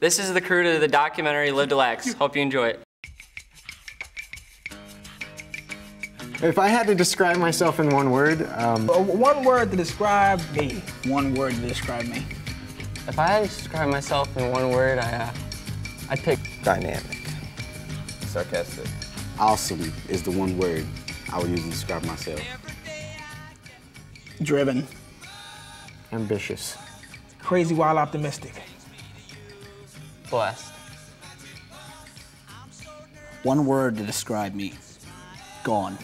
This is the crew to the documentary Live to Lax. Hope you enjoy it. If I had to describe myself in one word, um, Uh, One word to describe me. One word to describe me. If I had to describe myself in one word, I, uh, I'd pick Dynamic. Sarcastic. Awesome is the one word I would use to describe myself. Driven. ambitious. Crazy, wild, optimistic. Blessed. One word to describe me. Gone.